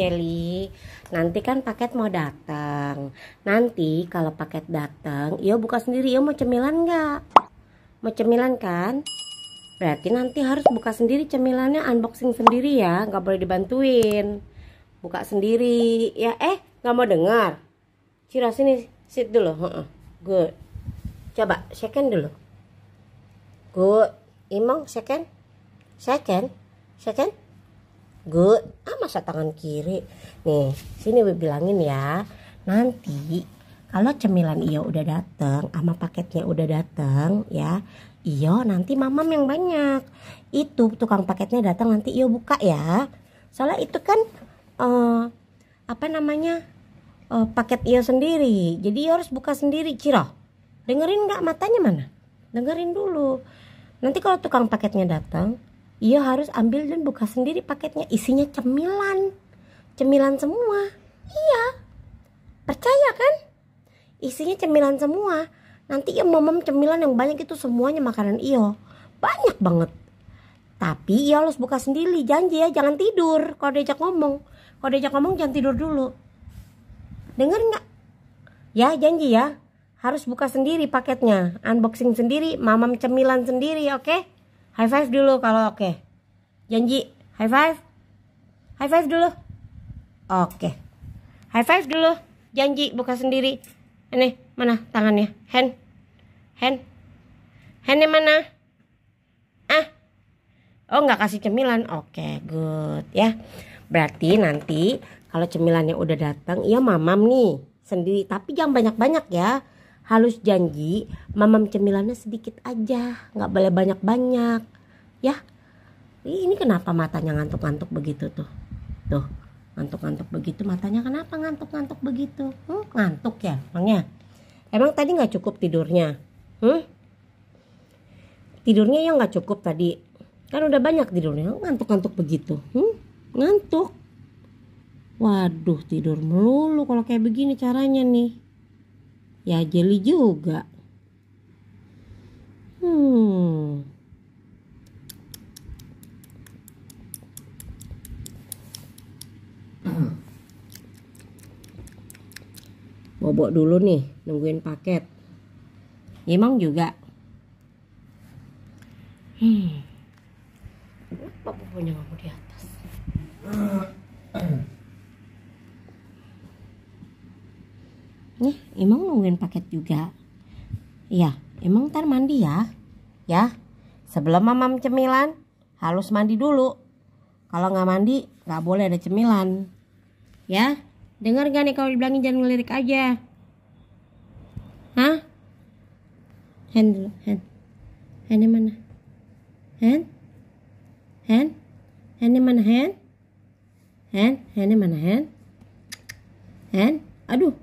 Jelly. Nanti kan paket mau datang. Nanti kalau paket datang, Iyo buka sendiri. Iyo mau cemilan nggak? Mau cemilan kan? Berarti nanti harus buka sendiri cemilannya, unboxing sendiri ya, nggak boleh dibantuin. Buka sendiri, ya eh nggak mau dengar. Cira sini, sit dulu. Good. Coba second dulu. Good. Imong second. Second. Second. Good. Ah masa tangan kiri. Nih, sini gue bilangin ya. Nanti kalau cemilan iyo udah dateng, sama paketnya udah dateng ya, iyo nanti mamam yang banyak. Itu tukang paketnya datang nanti iyo buka ya. Soalnya itu kan uh, apa namanya uh, paket iyo sendiri. Jadi iyo harus buka sendiri, Ciro. Dengerin nggak matanya mana? Dengerin dulu. Nanti kalau tukang paketnya datang, Iya harus ambil dan buka sendiri paketnya. Isinya cemilan. Cemilan semua. Iya. Percaya kan? Isinya cemilan semua. Nanti ya momom cemilan yang banyak itu semuanya makanan. Iyo banyak banget. Tapi iya harus buka sendiri. Janji ya jangan tidur. Kalau diajak ngomong. Kalau diajak ngomong jangan tidur dulu. Denger nggak? Ya janji ya. Harus buka sendiri paketnya. Unboxing sendiri mamam cemilan sendiri oke? okay? High five dulu kalau oke. Okay. Janji. High five. High five dulu. Oke. Okay. High five dulu. Janji buka sendiri. Ini mana tangannya? Hand. Hand. Handnya mana? Ah. Oh nggak kasih cemilan. Oke, okay, good ya. Berarti nanti kalau cemilannya udah datang, iya mamam nih sendiri. Tapi jangan banyak-banyak ya halus janji mamam cemilannya sedikit aja nggak boleh banyak-banyak. Ya ini kenapa matanya ngantuk-ngantuk begitu tuh? Tuh ngantuk-ngantuk begitu matanya kenapa ngantuk-ngantuk begitu? Hmm, ngantuk ya emangnya emang tadi nggak cukup tidurnya? Hmm? tidurnya yang nggak cukup tadi. Kan udah banyak tidurnya ngantuk-ngantuk begitu. Hmm? ngantuk. Waduh tidur melulu kalau kayak begini caranya nih ya jeli juga. Hmm. Bobok dulu nih nungguin paket. Emang juga hmm apa boboknya mau di atas Nih, emang nungguin paket juga. Iya, emang ntar mandi ya. Ya, sebelum mamam cemilan, harus mandi dulu. Kalau nggak mandi, nggak boleh ada cemilan. Ya, dengar gak nih kalau dibilangin jangan ngelirik aja. Hah? Hand dulu, hand. Handnya mana? Hand? Hand? Handnya mana hand? Hand? Handnya mana hand? Hand? Aduh,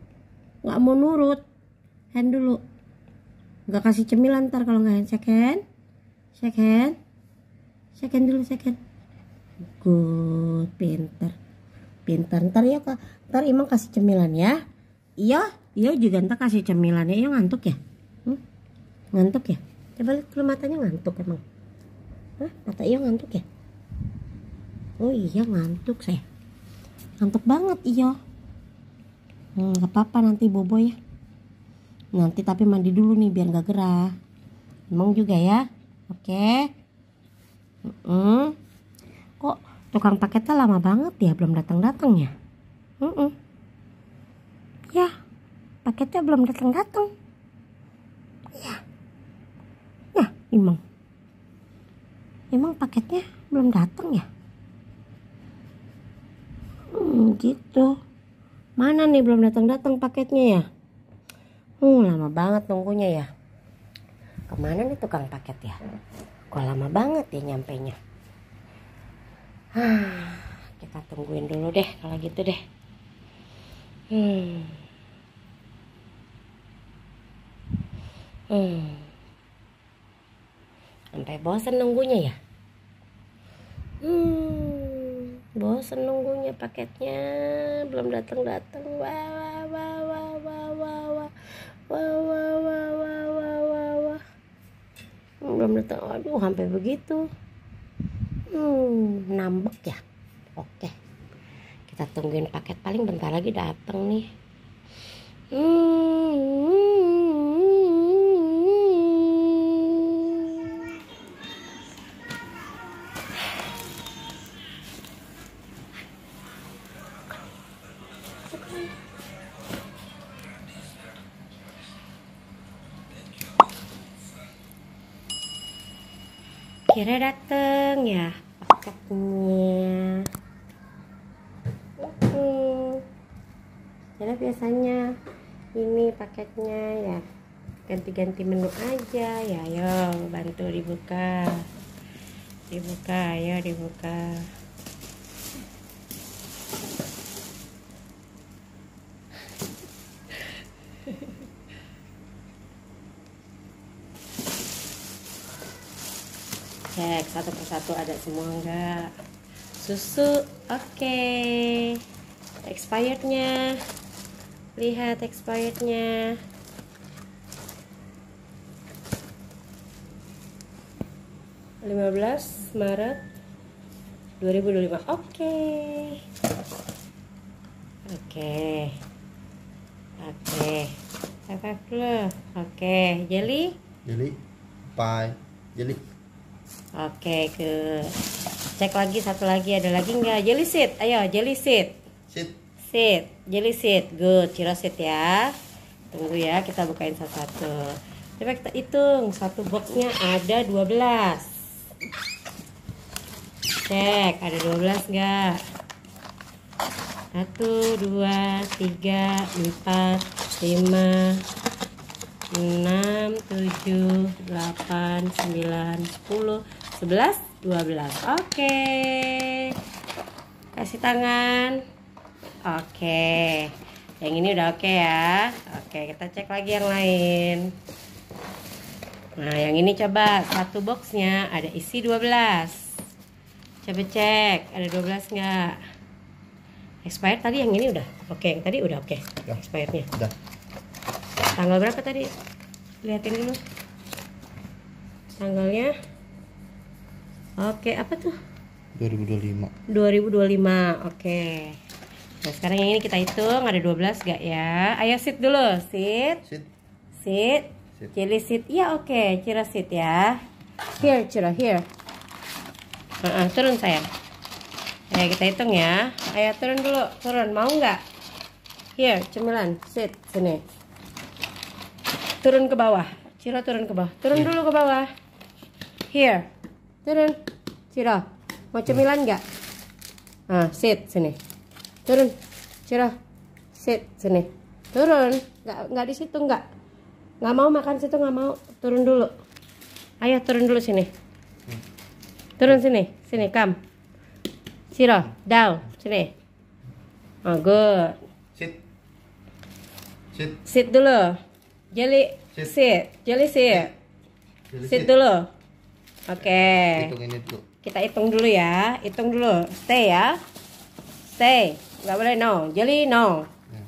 nggak mau nurut hand dulu nggak kasih cemilan ntar kalau nggak hand shake hand. Shake hand. Shake hand dulu shake hand. Good pinter. Pinter. Ntar ya kak. Ntar imang kasih cemilan ya. Iya iya juga ntar kasih cemilan ya. Iya ngantuk ya? Hmm? ngantuk ya? Coba lihat matanya ngantuk emang. Hah? mata iya ngantuk ya? Oh iya ngantuk saya ngantuk banget iya. Hmm, gak apa-apa nanti bobo ya nanti tapi mandi dulu nih biar gak gerah emang juga ya oke okay. hmm. kok tukang paketnya lama banget ya belum datang-datang ya hmm. ya paketnya belum datang-datang ya ya emang emang paketnya belum datang ya hmm, gitu Mana nih belum datang-datang paketnya ya? Hmm, lama banget nunggunya ya. Ke mana nih tukang paket ya? Kok lama banget ya nyampe nya? kita tungguin dulu deh kalau gitu deh. Hmm. Hmm. Sampai bosan nunggunya ya? Hmm bosan nunggunya paketnya belum datang datang belum datang. Aduh sampai begitu. Hmm nambek ya. Oke. Kita tungguin paket. Paling bentar lagi dateng nih. Hmm. Kira dateng ya. Paketnya. Karena biasanya ini paketnya ya ganti-ganti menu aja ya. Ayo bantu dibuka. Dibuka ayo dibuka cek satu persatu ada semua enggak susu oke okay. expirednya lihat expirednya lima belas Maret 2025 oke okay. oke okay. oke okay. Oke jelly jelly pie jelly Oke, ke cek lagi satu lagi ada lagi nggak? Jelly seed, ayo jelly seed. Seed. Seed, jelly seed, good. Ciro seed ya. Tunggu ya, kita bukain satu-satu. Coba kita hitung, satu boxnya ada 12 Cek, ada 12 nggak? Satu, dua, tiga, empat, lima, 6, 7, 8, 9, 10, 11, 12 Oke. Kasih tangan. Oke. Yang ini udah oke ya. Oke kita cek lagi yang lain. Nah yang ini coba Satu boxnya ada isi 12 Coba cek Ada 12 nggak? Expired tadi yang ini udah Oke yang tadi udah oke Expirednya. Udah tanggal berapa tadi? Lihatin dulu. Tanggalnya? Oke apa tuh? 2025 2025 oke. Nah sekarang yang ini kita hitung ada 12 gak ya? Ayo sit dulu sit. Sit. Sit, sit. Cili sit. Iya oke okay. cira sit ya. Here cira here. Uh -uh, turun sayang. Ayo kita hitung ya. Ayo turun dulu. Turun mau nggak? Here cemilan sit sini turun ke bawah. Ciro turun ke bawah. Turun dulu ke bawah. Here. Turun. Ciro mau cemilan nggak? Ah sit sini. Turun. Ciro sit sini. Turun. Nggak nggak di situ nggak? Nggak mau makan situ nggak mau. Turun dulu. Ayo turun dulu sini. Turun sini. Sini kam Ciro down. Sini. Oh good. Sit. Sit. Sit dulu Jelly sit. sit. Jelly sit. Jelly sit, sit dulu. Oke. Okay. Hitung ini dulu. Kita hitung dulu ya. Hitung dulu. Stay ya. Stay. Gak boleh no. Jelly no. Ya.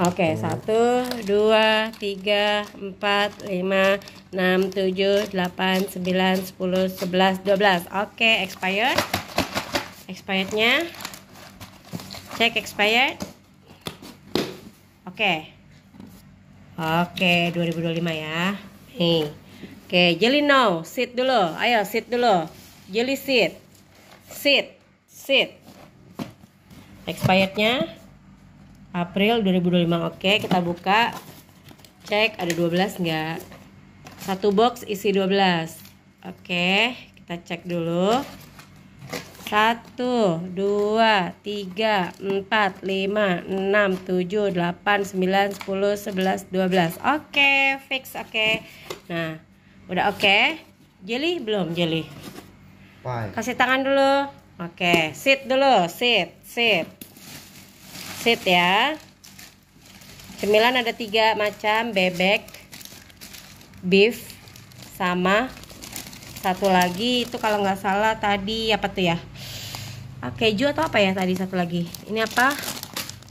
Oke, okay. satu, dua, tiga, empat, lima, enam, tujuh, delapan, sembilan, sepuluh, sebelas, dua belas. Oke, okay, expired. Expirednya. Cek expired. Oke. Okay. Oke, 2025 ya. Nih. Oke, jelly now. Sit dulu. Ayo, sit dulu. Jelly sit. Sit. Sit. Expirednya April 2025. Oke, kita buka. Cek ada 12 enggak? Satu box isi 12. Oke, kita cek dulu satu dua tiga empat lima enam tujuh delapan sembilan sepuluh sebelas dua belas. Oke fix oke. Nah udah oke? Jelly belum jelly Bye. kasih tangan dulu. Oke sit dulu. Sit sit. Sit ya. Cemilan ada tiga macam. Bebek beef sama satu lagi. Itu kalau nggak salah tadi apa tuh ya keju atau apa ya tadi satu lagi? Ini apa?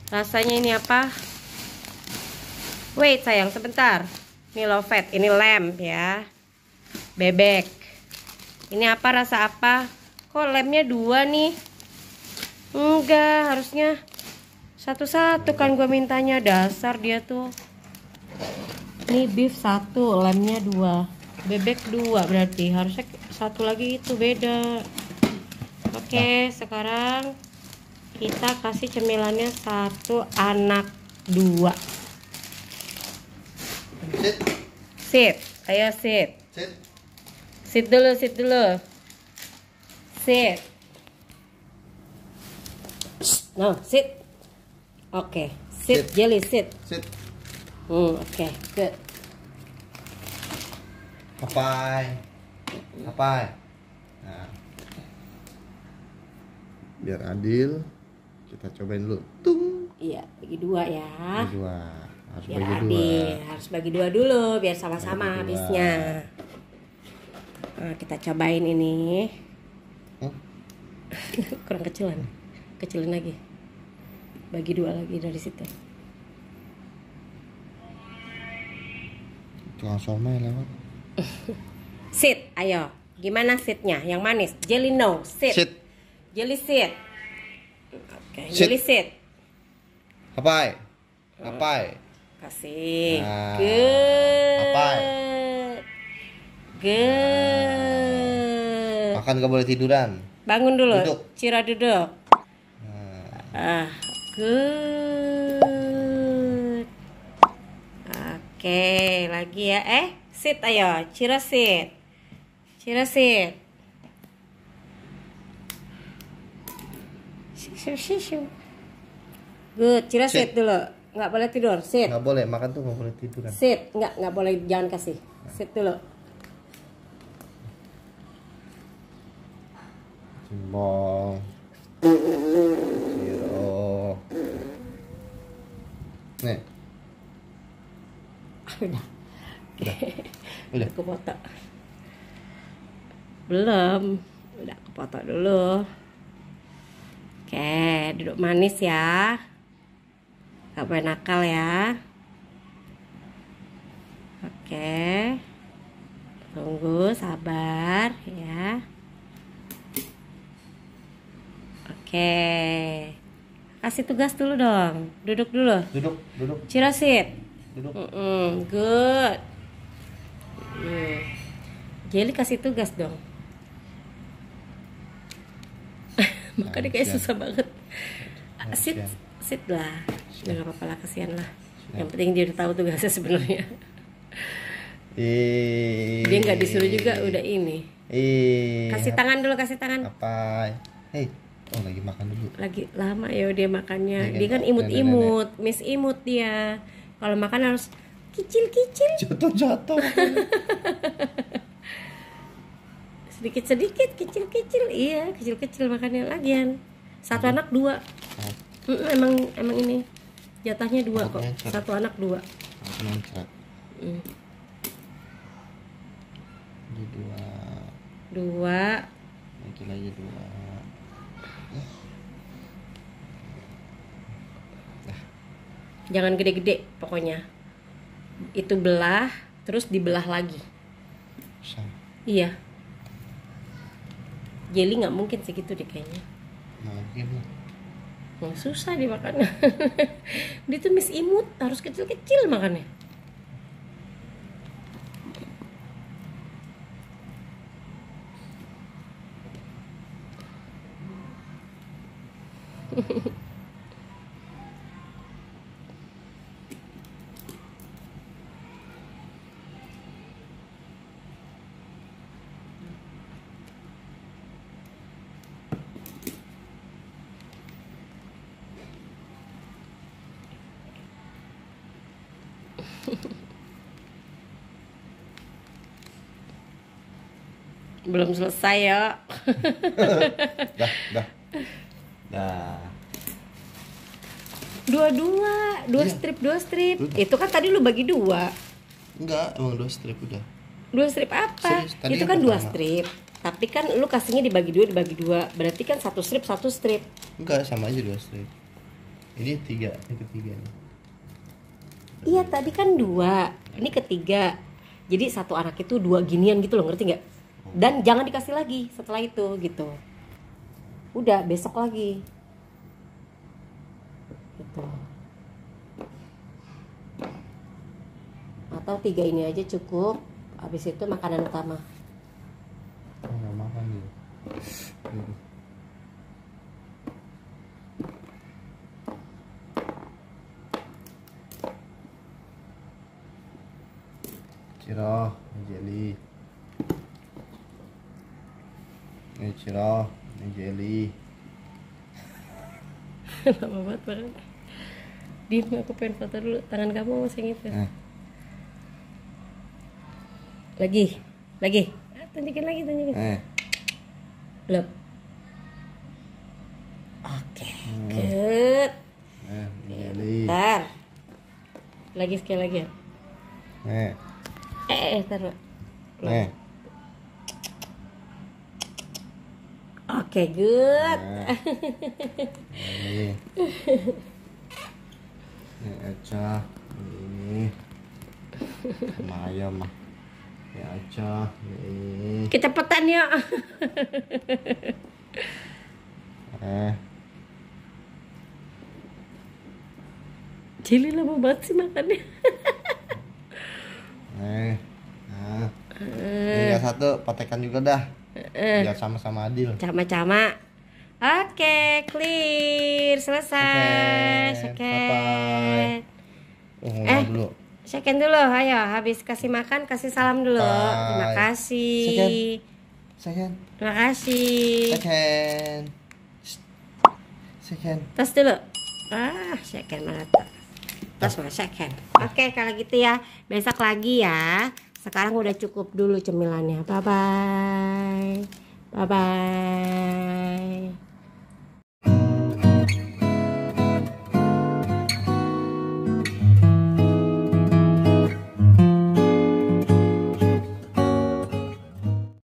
Rasanya ini apa? Wait sayang sebentar. Ini low ini lamb ya. Bebek. Ini apa rasa apa? Kok lemnya dua nih? Enggak, harusnya satu-satu kan gue mintanya. Dasar dia tuh. Nih beef satu, lemnya dua, bebek dua berarti. Harusnya satu lagi itu beda. Oke, sekarang kita kasih cemilannya satu anak dua. Sit. Sit, ayo sit. Sit. Sit dulu, sit dulu. Sit. No, sit. Oke, sit, Sit. jelly, sit. Sit. Hmm, oke, good. Papai. Papai. Nah. Biar adil, kita cobain dulu. Tung. Iya, bagi dua ya. Bagi dua. Harus Biar bagi dua. adil, harus bagi dua dulu, biar sama-sama dua. habisnya. Nah, kita cobain ini. Hmm? Kurang kecilan, kecilin lagi. Bagi dua lagi dari situ. Tukang somai lewat. Sit, ayo. Gimana sitnya? Yang manis? Jelly no, sit. Sit. Jelly sit. Oke, Sit. Papai. Papai. Kasih. Good. papai. Good. Makan gak boleh tiduran. Bangun dulu. Duduk. Cira duduk. Nah, Ah, good. Oke, lagi ya. Eh, sit ayo. Cira sit. Cira sit. Shishu, shishu. Good, Cira sit, Sit. dulu. Nggak boleh tidur, sit. nggak boleh makan tuh nggak boleh tiduran. Sit, nggak nggak boleh jangan kasih. Sit dulu. Cimbong. Siro. Nih, Udah, udah. aku foto. Belum. Udah aku foto dulu. Oke, duduk manis ya. Gak boleh nakal ya. Oke. Tunggu, sabar ya. Oke. Kasih tugas dulu dong. Duduk dulu. Duduk, duduk, Cirasit. duduk. Mm-mm, good. Hmm. Jelly kasih tugas dong. Makanya kayak susah banget. Sit, sit lah. Nggak apa-apa lah, kasihan lah. Yang penting dia udah tahu tugasnya sebenarnya. Dia nggak disuruh juga udah ini. Ih. Kasih tangan dulu, kasih tangan. Papai. Hei, oh lagi makan dulu. Lagi lama ya dia makannya. Dia kan imut-imut, miss imut dia. Kalau makan harus kicil-kicil. Jatuh, jatuh. sedikit-sedikit kecil-kecil. Iya kecil-kecil makannya. Lagian. Satu anak dua. Mm, emang emang ini jatahnya dua kok. satu anak dua. Mm. Ini dua. dua. Lagi lagi dua. jangan gede-gede pokoknya. Itu belah terus dibelah lagi. Iya jelly nggak mungkin segitu deh kayaknya. Mungkin. Yang susah dimakannya dia tuh miss imut harus kecil-kecil makannya belum selesai ya Dah, dah. Dah. dua-dua dua Iya. strip dua strip Udah. itu kan tadi lu bagi dua Enggak, emang dua strip udah. dua strip apa Serius, itu kan dua pertama. strip tapi kan lu kasihnya dibagi dua dibagi dua berarti kan satu strip satu strip Enggak, sama aja dua strip. Ini tiga, ini ketiga nih. iya tadi kan dua ini ketiga jadi satu anak itu dua ginian gitu loh ngerti nggak dan jangan dikasih lagi setelah itu gitu. Udah besok lagi. Gitu. Atau tiga ini aja cukup. Habis itu makanan utama. Banget banget. Dim, aku pengen foto dulu. Tangan kamu masih gitu Eh, lagi. Lagi. Ah, tunjukin lagi tunjukin. Eh. belum. Oke good. Eh, jelly. ntar lagi. sekali lagi ya? Eh, eh eh taruh eh. Oke good Eh. Ini. Ini Eca, ini. Sama ayam mah. Ini Eca, ini. kecepatan ya Eh, Jeli lama banget sih makannya eh. Nah. Ini yang satu, patekan juga dah. Biar sama-sama adil. Sama-sama. Oke, clear, selesai. Second. Second. Bye-bye. Oh, Eh. dulu. Second dulu, ayo. Habis kasih makan, kasih salam dulu. Bye. Terima kasih. Second. Second. Terima kasih. Second. Second. Tos dulu. Ah, second mana tuh? Tos mana second. Oke, kalau gitu ya. Besok lagi ya. Sekarang udah cukup dulu cemilannya. Bye bye. Bye bye.